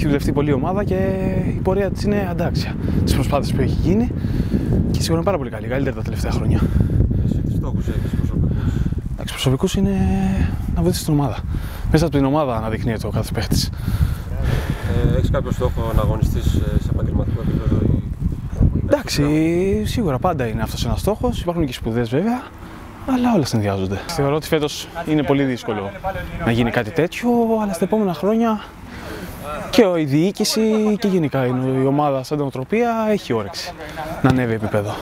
Έχει δουλευτεί πολύ η ομάδα και η πορεία της είναι αντάξια. Τις προσπάθειες που έχει γίνει και σίγουρα είναι πάρα πολύ καλή. Καλύτερα τα τελευταία χρόνια. Εσύ τι στόχους έχεις προσωπικούς; Εντάξει, προσωπικούς είναι να βοηθήσεις την ομάδα. Μέσα από την ομάδα αναδεικνύεται ο κάθε παίχτης. Ε, έχεις κάποιο στόχο να αγωνιστείς σε επαγγελματικό επίπεδο ή. Εντάξει, σίγουρα πάντα είναι αυτός ένας στόχος. Υπάρχουν και σπουδές βέβαια, αλλά όλα συνδυάζονται. Θεωρώ ότι φέτος είναι πολύ δύσκολο να γίνει κάτι τέτοιο, αλλά στα επόμενα χρόνια και η διοίκηση και γενικά η ομάδα σαν νοοτροπία έχει όρεξη να ανέβει επίπεδο.